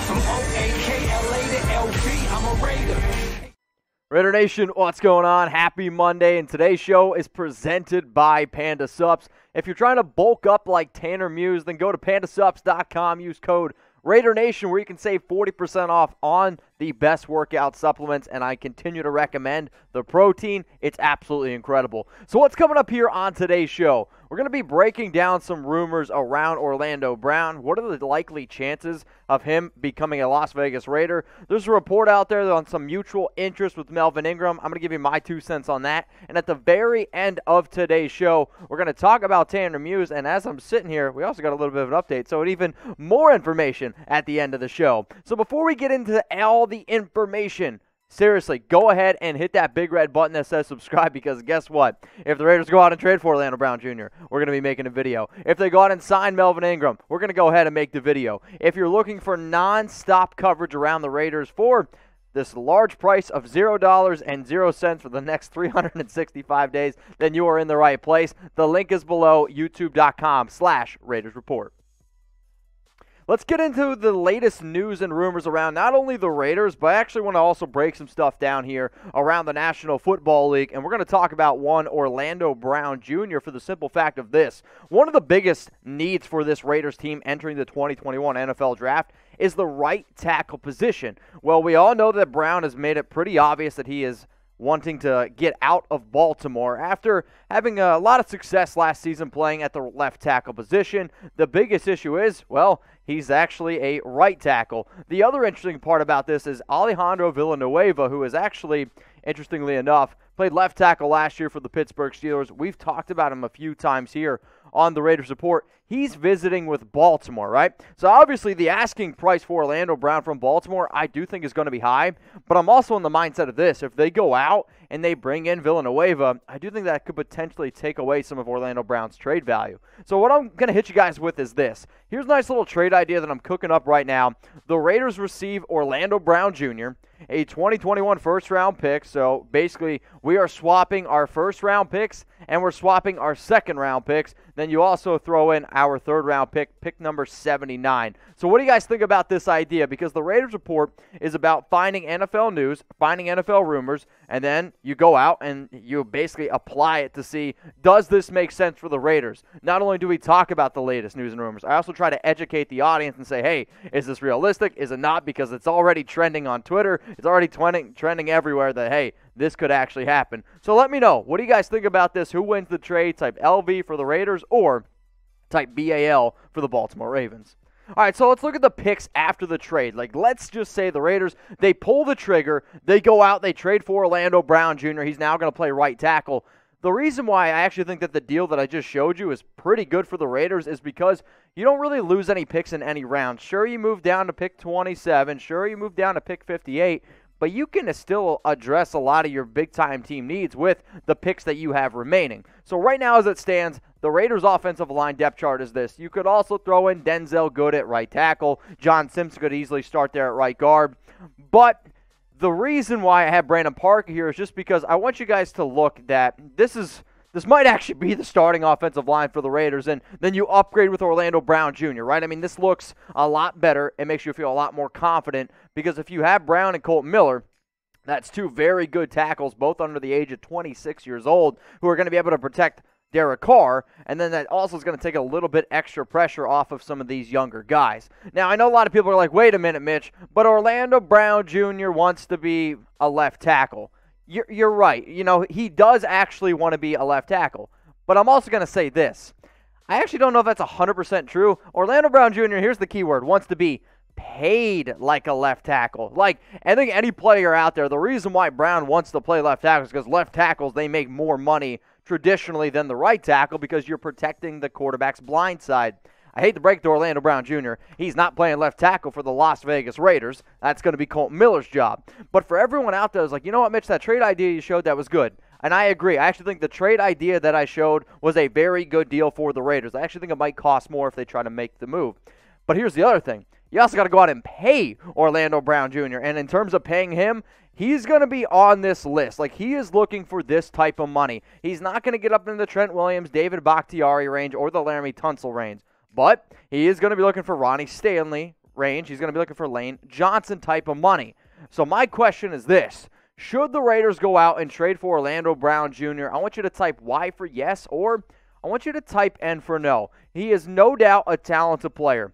from O-A-K-L-A to L-V. I'm a Raider. Raider Nation, what's going on? Happy Monday, and today's show is presented by Panda Supps. If you're trying to bulk up like Tanner Muse, then go to pandasupps.com, use code Raider Nation, where you can save 40% off on the best workout supplements, and I continue to recommend the protein. It's absolutely incredible. So, what's coming up here on today's show? We're going to be breaking down some rumors around Orlando Brown. What are the likely chances of him becoming a Las Vegas Raider? There's a report out there on some mutual interest with Melvin Ingram. I'm going to give you my two cents on that. And at the very end of today's show, we're going to talk about Tanner Muse. And as I'm sitting here, we also got a little bit of an update. So, even more information at the end of the show. So, before we get into all the information, Seriously, go ahead and hit that big red button that says subscribe because guess what? If the Raiders go out and trade for Orlando Brown Jr., we're going to be making a video. If they go out and sign Melvin Ingram, we're going to go ahead and make the video. If you're looking for non-stop coverage around the Raiders for this large price of $0 and 0 cents for the next 365 days, then you are in the right place. The link is below, youtube.com slash Raiders Report. Let's get into the latest news and rumors around not only the Raiders, but I actually want to also break some stuff down here around the National Football League. And we're going to talk about one Orlando Brown Jr. for the simple fact of this. One of the biggest needs for this Raiders team entering the 2021 NFL Draft is the right tackle position. Well, we all know that Brown has made it pretty obvious that he is wanting to get out of Baltimore after having a lot of success last season playing at the left tackle position. The biggest issue is, well, he's actually a right tackle. The other interesting part about this is Alejandro Villanueva, who is actually, interestingly enough, played left tackle last year for the Pittsburgh Steelers. We've talked about him a few times here on the Raiders Report. He's visiting with Baltimore, right? So obviously the asking price for Orlando Brown from Baltimore, I do think is going to be high. But I'm also in the mindset of this: if they go out and they bring in Villanueva, I do think that could potentially take away some of Orlando Brown's trade value. So what I'm going to hit you guys with is this: here's a nice little trade idea that I'm cooking up right now. The Raiders receive Orlando Brown Jr a 2021 first round pick. So basically, we are swapping our first round picks and we're swapping our second round picks. Then you also throw in our third round pick, pick number 79. So, what do you guys think about this idea? Because the Raiders report is about finding NFL news, finding NFL rumors, and then you go out and you basically apply it to see does this make sense for the Raiders? Not only do we talk about the latest news and rumors, I also try to educate the audience and say, hey, is this realistic? Is it not? Because it's already trending on Twitter, it's already trending, trending everywhere that, hey, this could actually happen. So let me know. What do you guys think about this? Who wins the trade? Type LV for the Raiders or type BAL for the Baltimore Ravens? All right, so let's look at the picks after the trade. Like, let's just say the Raiders, they pull the trigger, they go out, they trade for Orlando Brown Jr. He's now going to play right tackle. The reason why I actually think that the deal that I just showed you is pretty good for the Raiders is because you don't really lose any picks in any round. Sure, you move down to pick 27. Sure, you move down to pick 58 but you can still address a lot of your big time team needs with the picks that you have remaining. So, right now, as it stands, the Raiders' offensive line depth chart is this. You could also throw in Denzelle Good at right tackle. John Simpson could easily start there at right guard. But the reason why I have Brandon Parker here is just because I want you guys to look that this is this might actually be the starting offensive line for the Raiders, and then you upgrade with Orlando Brown Jr., right? I mean, this looks a lot better. It makes you feel a lot more confident because if you have Brown and Colt Miller, that's two very good tackles, both under the age of 26 years old, who are going to be able to protect Derek Carr, and then that also is going to take a little bit extra pressure off of some of these younger guys. Now, I know a lot of people are like, wait a minute, Mitch, but Orlando Brown Jr. wants to be a left tackle. You're, you're right. You know, he does actually want to be a left tackle. But I'm also going to say this. I actually don't know if that's 100% true. Orlando Brown Jr., here's the key word, wants to be paid like a left tackle. Like, I think any player out there, the reason why Brown wants to play left tackle is because left tackles, they make more money traditionally than the right tackle because you're protecting the quarterback's blind side. I hate to break to Orlando Brown Jr. He's not playing left tackle for the Las Vegas Raiders. That's going to be Colt Miller's job. But for everyone out there, is like, you know what, Mitch, that trade idea you showed that was good. And I agree. I actually think the trade idea that I showed was a very good deal for the Raiders. I actually think it might cost more if they try to make the move. But here's the other thing. You also got to go out and pay Orlando Brown Jr. And in terms of paying him, he's going to be on this list. Like, he is looking for this type of money. He's not going to get up in the Trent Williams, David Bakhtiari range or the Laremy Tunsil range. But he is going to be looking for Ronnie Stanley, range. He's going to be looking for Lane Johnson type of money. So my question is this. Should the Raiders go out and trade for Orlando Brown Jr.? I want you to type Y for yes, or I want you to type N for no. He is no doubt a talented player.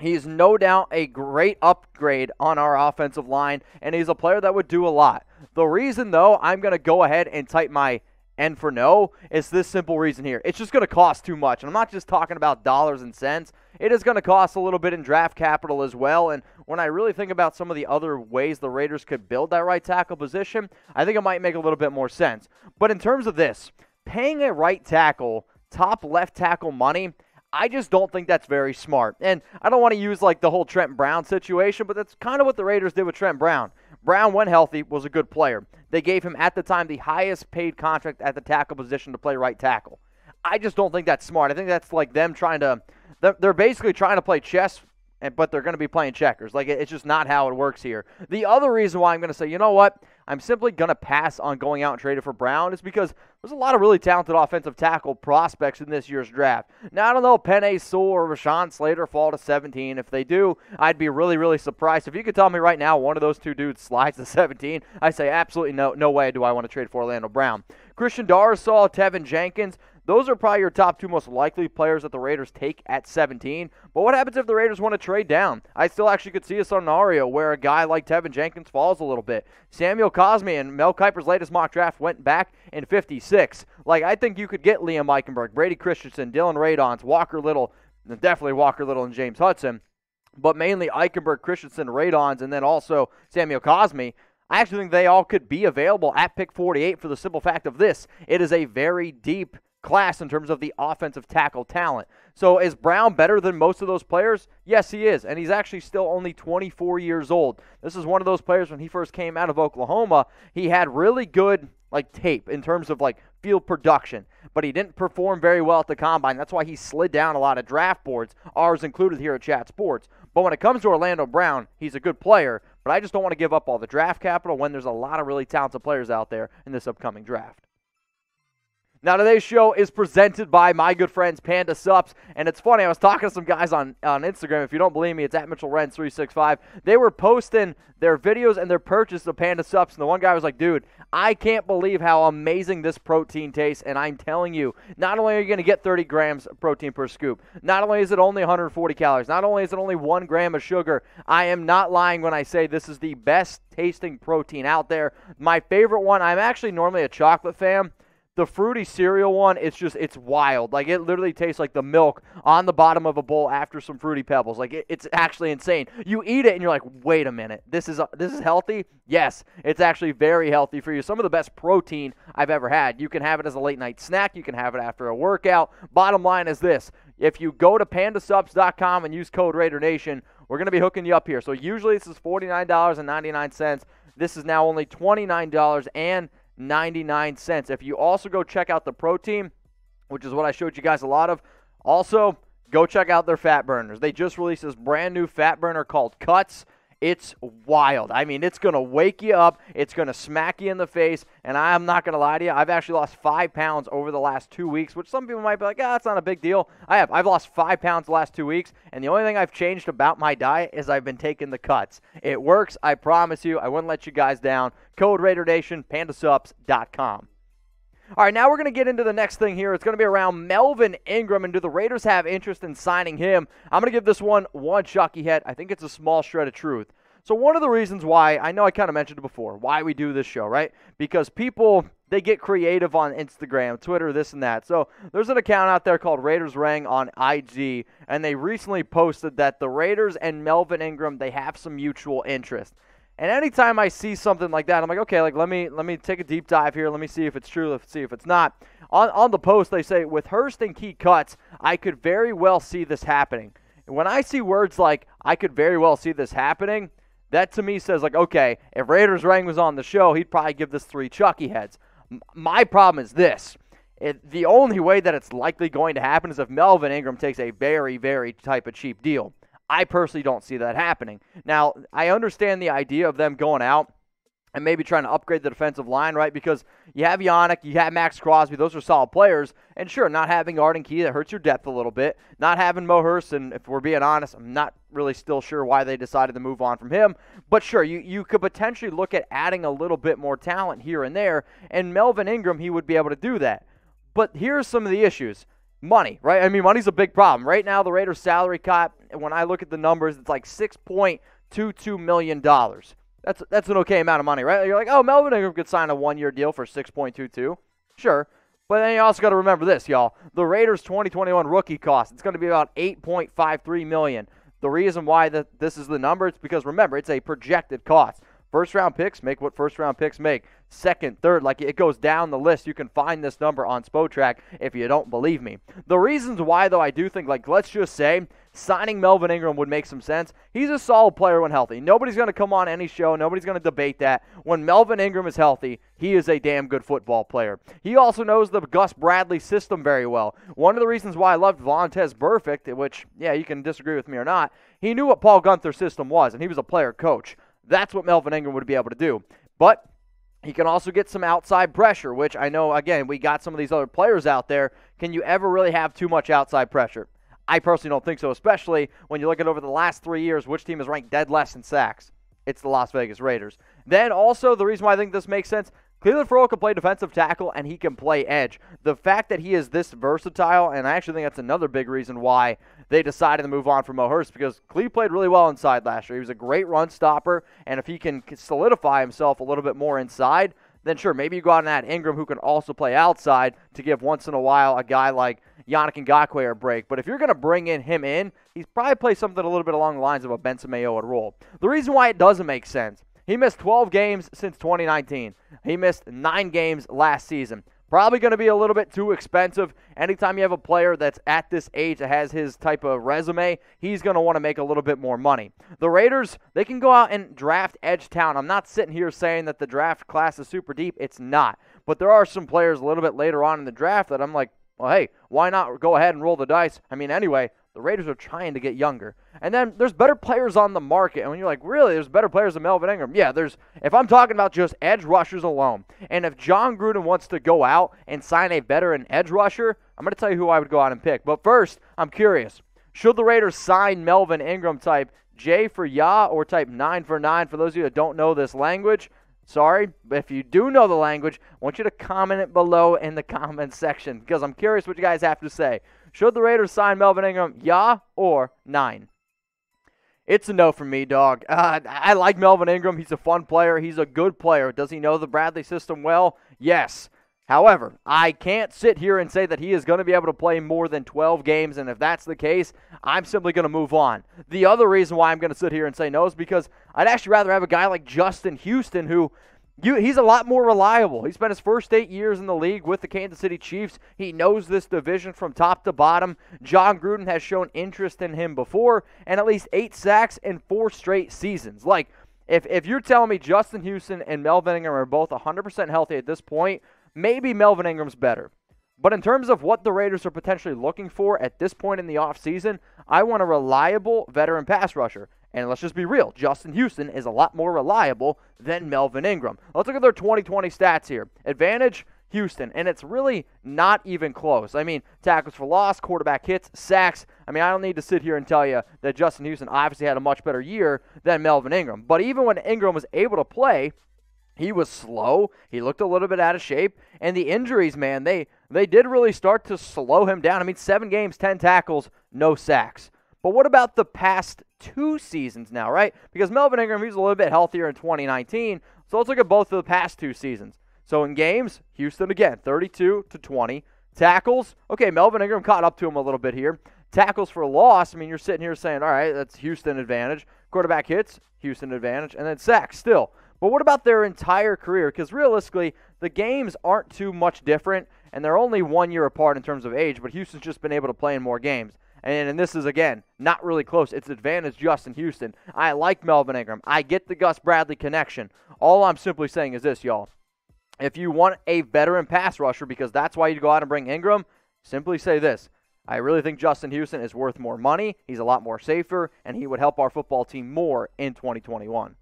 He's no doubt a great upgrade on our offensive line, and he's a player that would do a lot. The reason, though, I'm going to go ahead and type my N for no is this simple reason here. It's just going to cost too much. And I'm not just talking about dollars and cents. It is going to cost a little bit in draft capital as well. And when I really think about some of the other ways the Raiders could build that right tackle position, I think it might make a little bit more sense. But in terms of this, paying a right tackle top left tackle money, I just don't think that's very smart. And I don't want to use like the whole Trent Brown situation, but that's kind of what the Raiders did with Trent Brown. Brown, when healthy, was a good player. They gave him at the time the highest paid contract at the tackle position to play right tackle. I just don't think that's smart. I think that's like them trying to, they're basically trying to play chess but they're going to be playing checkers. Like it's just not how it works here. The other reason why I'm going to say, you know what, I'm simply going to pass on going out and trading for Brown is because there's a lot of really talented offensive tackle prospects in this year's draft. Now I don't know if Penei Sewell or Rashawn Slater fall to 17. If they do, I'd be really really surprised. If you could tell me right now one of those two dudes slides to 17, I say absolutely no no way do I want to trade for Orlando Brown. Christian Darrisaw, Teven Jenkins, those are probably your top two most likely players that the Raiders take at 17. But what happens if the Raiders want to trade down? I still actually could see a scenario where a guy like Teven Jenkins falls a little bit. Samuel Cosmi and Mel Kiper's latest mock draft went back in 56. Like, I think you could get Liam Eichenberg, Brady Christensen, Dylan Radons, Walker Little, definitely Walker Little and James Hudson, but mainly Eichenberg, Christensen, Radons, and then also Samuel Cosmi. I actually think they all could be available at pick 48 for the simple fact of this. It is a very deep class in terms of the offensive tackle talent. So is Brown better than most of those players? Yes, he is. And he's actually still only 24 years old. This is one of those players when he first came out of Oklahoma, he had really good like tape in terms of like field production, but he didn't perform very well at the combine. That's why he slid down a lot of draft boards, ours included here at Chat Sports. But when it comes to Orlando Brown, he's a good player, but I just don't want to give up all the draft capital when there's a lot of really talented players out there in this upcoming draft. Now, today's show is presented by my good friends Panda Supps. And it's funny, I was talking to some guys on, on Instagram. If you don't believe me, it's at Mitchell Renz 365 They were posting their videos and their purchase of Panda Supps. And the one guy was like, dude, I can't believe how amazing this protein tastes. And I'm telling you, not only are you going to get 30 grams of protein per scoop, not only is it only 140 calories, not only is it only one gram of sugar, I am not lying when I say this is the best tasting protein out there. My favorite one, I'm actually normally a chocolate fan. The fruity cereal one, it's just it's wild. Like it literally tastes like the milk on the bottom of a bowl after some fruity pebbles. Like it, it's actually insane. You eat it and you're like, wait a minute, this is a, this is healthy. Yes, it's actually very healthy for you. Some of the best protein I've ever had. You can have it as a late night snack. You can have it after a workout. Bottom line is this: if you go to PandaSupps.com and use code Raider Nation, we're gonna be hooking you up here. So usually this is forty nine dollars and ninety nine cents. This is now only twenty nine dollars and 99 cents. If you also go check out the protein, which is what I showed you guys a lot of, also go check out their fat burners. They just released this brand new fat burner called Cuts. It's wild. I mean, it's going to wake you up. It's going to smack you in the face. And I'm not going to lie to you. I've actually lost five pounds over the last two weeks, which some people might be like, ah, that's not a big deal. I have. I've lost five pounds the last two weeks. And the only thing I've changed about my diet is I've been taking the cuts. It works. I promise you. I wouldn't let you guys down. Code Raider Nation, pandasupps.com. All right, now we're going to get into the next thing here. It's going to be around Melvin Ingram, and do the Raiders have interest in signing him? I'm going to give this one one Chucky head. I think it's a small shred of truth. So one of the reasons why I know I kind of mentioned it before, why we do this show, right? Because people they get creative on Instagram, Twitter, this and that. So there's an account out there called Raiders Rang on IG, and they recently posted that the Raiders and Melvin Ingram they have some mutual interest. And anytime I see something like that, I'm like, okay, like let me let me take a deep dive here. Let me see if it's true. Let's see if it's not. On on the post, they say with Hurst and key cuts, I could very well see this happening. When I see words like I could very well see this happening, that to me says like, okay, if Raiders Rang was on the show, he'd probably give this three Chucky heads. M- my problem is this. It, the only way that it's likely going to happen is if Melvin Ingram takes a very, very type of cheap deal. I personally don't see that happening. Now, I understand the idea of them going out and maybe trying to upgrade the defensive line, right? Because you have Yannick, you have Maxx Crosby, those are solid players. And sure, not having Arden Key, that hurts your depth a little bit. Not having Mo and if we're being honest, I'm not really still sure why they decided to move on from him. But sure, you, you could potentially look at adding a little bit more talent here and there. And Melvin Ingram, he would be able to do that. But here's some of the issues. Money, right? I mean, money's a big problem. Right now, the Raiders' salary cap, when I look at the numbers, it's like $6.22 million. That's that's an okay amount of money, right? You're like, oh, Melvin Ingram could sign a one-year deal for 6.22. Sure. But then you also got to remember this, y'all. The Raiders 2021 rookie cost, it's going to be about 8.53 million. The reason why the, this is the number, it's because remember, it's a projected cost. First round picks make what first round picks make. Second, third, like it goes down the list. You can find this number on Spotrac if you don't believe me. The reasons why, though, I do think, like, let's just say signing Melvin Ingram would make some sense. He's a solid player when healthy. Nobody's going to come on any show. Nobody's going to debate that. When Melvin Ingram is healthy, he is a damn good football player. He also knows the Gus Bradley system very well. One of the reasons why I loved Vontaze Burfict, which, yeah, you can disagree with me or not, he knew what Paul Guenther's system was, and he was a player coach. That's what Melvin Ingram would be able to do. But he can also get some outside pressure, which I know, again, we got some of these other players out there. Can you ever really have too much outside pressure? I personally don't think so, especially when you look at over the last three years, which team is ranked dead less in sacks? It's the Las Vegas Raiders. Then also, the reason why I think this makes sense Clelin Ferrell can play defensive tackle and he can play edge. The fact that he is this versatile, and I actually think that's another big reason why they decided to move on from Mo Hurst because Clee played really well inside last year. He was a great run stopper, and if he can solidify himself a little bit more inside, then sure, maybe you go out and add Ingram who can also play outside to give once in a while a guy like Yannick Ngakoue a break. But if you're going to bring in him in, he's probably play something a little bit along the lines of a Benson Mayowa role. The reason why it doesn't make sense he missed 12 games since 2019. He missed nine games last season. Probably going to be a little bit too expensive. Anytime you have a player that's at this age that has his type of resume, he's going to want to make a little bit more money. The Raiders, they can go out and draft edge talent. I'm not sitting here saying that the draft class is super deep. It's not. But there are some players a little bit later on in the draft that I'm like, well, hey, why not go ahead and roll the dice? I mean, anyway, the Raiders are trying to get younger. And then there's better players on the market. And when you're like, really, there's better players than Melvin Ingram. Yeah, there's if I'm talking about just edge rushers alone, and if Jon Gruden wants to go out and sign a veteran edge rusher, I'm going to tell you who I would go out and pick. But first, I'm curious. Should the Raiders sign Melvin Ingram type J for Ya or type 9 for 9 for those of you that don't know this language? Sorry, but if you do know the language, I want you to comment it below in the comment section because I'm curious what you guys have to say. Should the Raiders sign Melvin Ingram? Yeah or nine? It's a no for me, dog. Uh, I like Melvin Ingram. He's a fun player. He's a good player. Does he know the Bradley system well? Yes. However, I can't sit here and say that he is going to be able to play more than 12 games, and if that's the case, I'm simply going to move on. The other reason why I'm going to sit here and say no is because I'd actually rather have a guy like Justin Houston who you, he's a lot more reliable. He spent his first eight years in the league with the Kansas City Chiefs. He knows this division from top to bottom. Jon Gruden has shown interest in him before, and at least eight sacks in four straight seasons. Like, if, if you're telling me Justin Houston and Melvin Ingram are both 100% healthy at this point, maybe Melvin Ingram's better. But in terms of what the Raiders are potentially looking for at this point in the offseason, I want a reliable veteran pass rusher. And let's just be real, Justin Houston is a lot more reliable than Melvin Ingram. Let's look at their 2020 stats here. Advantage, Houston, and it's really not even close. I mean, tackles for loss, quarterback hits, sacks. I mean, I don't need to sit here and tell you that Justin Houston obviously had a much better year than Melvin Ingram. But even when Ingram was able to play, he was slow. He looked a little bit out of shape, and the injuries, man, they they did really start to slow him down. I mean, seven games, ten tackles, no sacks. But what about the past two seasons now, right? Because Melvin Ingram, he's a little bit healthier in 2019. So let's look at both of the past two seasons. So in games, Houston again, 32 to 20. Tackles, okay, Melvin Ingram caught up to him a little bit here. Tackles for loss, I mean, you're sitting here saying, all right, that's Houston advantage. Quarterback hits, Houston advantage. And then sacks, still. But what about their entire career? Because realistically, the games aren't too much different, and they're only one year apart in terms of age, but Houston's just been able to play in more games. And, and this is, again, not really close. It's advantage Justin Houston. I like Melvin Ingram. I get the Gus Bradley connection. All I'm simply saying is this, y'all. If you want a veteran pass rusher, because that's why you go out and bring Ingram, simply say this. I really think Justin Houston is worth more money. He's a lot more safer, and he would help our football team more in 2021.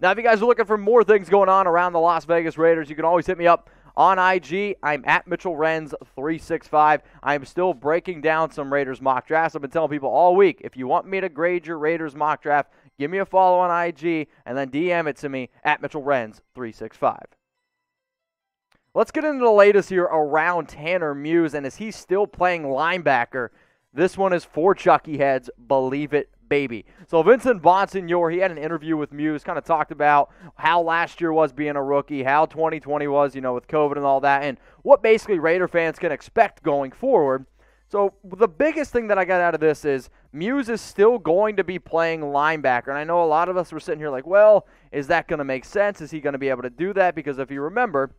Now, if you guys are looking for more things going on around the Las Vegas Raiders, you can always hit me up on IG. I'm at Mitchell Renz365. I'm still breaking down some Raiders mock drafts. I've been telling people all week if you want me to grade your Raiders mock draft, give me a follow on IG and then DM it to me at Mitchell Renz365. Let's get into the latest here around Tanner Muse, and is he still playing linebacker? This one is for Chucky heads. Believe it, baby. So Vincent Bonsignore, he had an interview with Muse, kind of talked about how last year was being a rookie, how 2020 was, you know, with COVID and all that, and what basically Raider fans can expect going forward. So the biggest thing that I got out of this is Muse is still going to be playing linebacker. And I know a lot of us were sitting here like, well, is that going to make sense? Is he going to be able to do that? Because if you remember,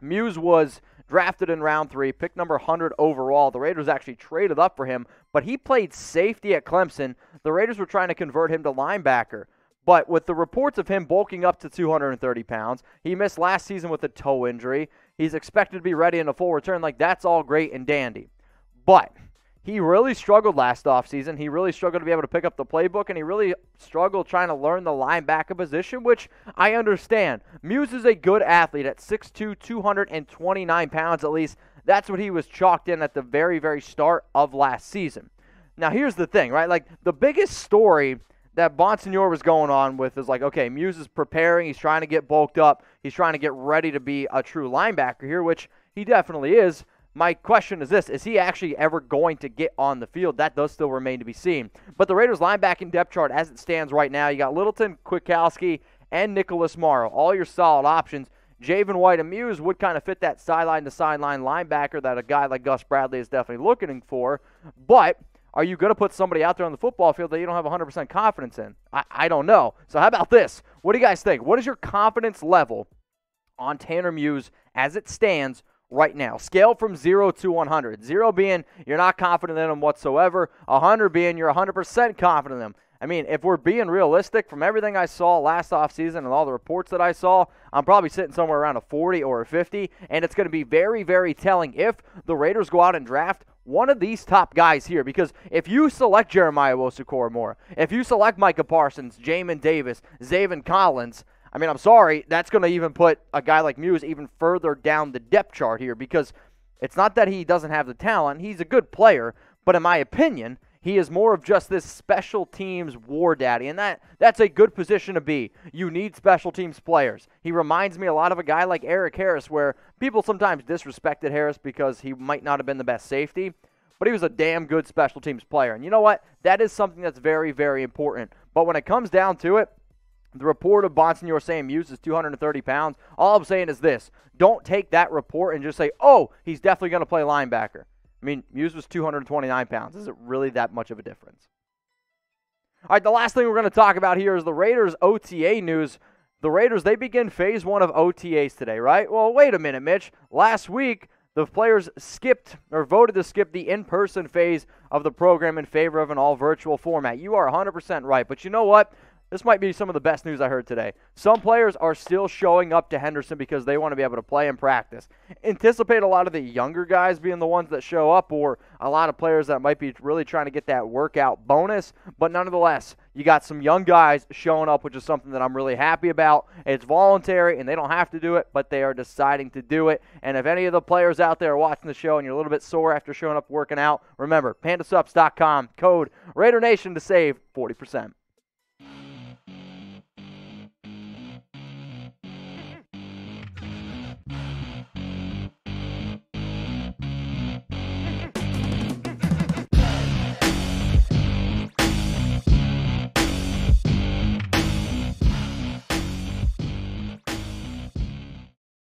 Muse was drafted in round three, pick number 100 overall. The Raiders actually traded up for him, but he played safety at Clemson. The Raiders were trying to convert him to linebacker. But with the reports of him bulking up to 230 pounds, he missed last season with a toe injury. He's expected to be ready in a full return. Like, that's all great and dandy. But he really struggled last offseason. He really struggled to be able to pick up the playbook, and he really struggled trying to learn the linebacker position, which I understand. Muse is a good athlete at 6'2, 229 pounds at least. That's what he was chalked in at the very, very start of last season. Now, here's the thing, right? Like, the biggest story that Bonsignore was going on with is like, okay, Muse is preparing. He's trying to get bulked up. He's trying to get ready to be a true linebacker here, which he definitely is. My question is this Is he actually ever going to get on the field? That does still remain to be seen. But the Raiders' linebacking depth chart as it stands right now, you got Littleton, Kwiatkoski, and Nicholas Morrow. All your solid options. Javin White and Muse would kind of fit that sideline to sideline linebacker that a guy like Gus Bradley is definitely looking for. But are you going to put somebody out there on the football field that you don't have 100% confidence in? I, I don't know. So, how about this? What do you guys think? What is your confidence level on Tanner Muse as it stands right now. Scale from 0 to 100. 0 being you're not confident in them whatsoever, 100 being you're 100% confident in them. I mean, if we're being realistic, from everything I saw last offseason and all the reports that I saw, I'm probably sitting somewhere around a 40 or a 50, and it's going to be very, very telling if the Raiders go out and draft one of these top guys here. Because if you select Jeremiah Owusu-Koramoah, if you select Micah Parsons, Jamin Davis, Zaven Collins, I mean, I'm sorry, that's going to even put a guy like Muse even further down the depth chart here because it's not that he doesn't have the talent. He's a good player, but in my opinion, he is more of just this special teams war daddy, and that that's a good position to be. You need special teams players. He reminds me a lot of a guy like Erik Harris, where people sometimes disrespected Harris because he might not have been the best safety, but he was a damn good special teams player. And you know what? That is something that's very, very important. But when it comes down to it, the report of Bonsignore saying Muse is 230 pounds. All I'm saying is this: don't take that report and just say, "Oh, he's definitely going to play linebacker." I mean, Muse was 229 pounds. Is it really that much of a difference? All right, the last thing we're going to talk about here is the Raiders OTA news. The Raiders they begin phase one of OTAs today, right? Well, wait a minute, Mitch. Last week the players skipped or voted to skip the in-person phase of the program in favor of an all-virtual format. You are 100% right, but you know what? This might be some of the best news I heard today. Some players are still showing up to Henderson because they want to be able to play and practice. Anticipate a lot of the younger guys being the ones that show up, or a lot of players that might be really trying to get that workout bonus. But nonetheless, you got some young guys showing up, which is something that I'm really happy about. It's voluntary, and they don't have to do it, but they are deciding to do it. And if any of the players out there are watching the show and you're a little bit sore after showing up working out, remember, pandasupps.com, code Raider Nation to save 40%.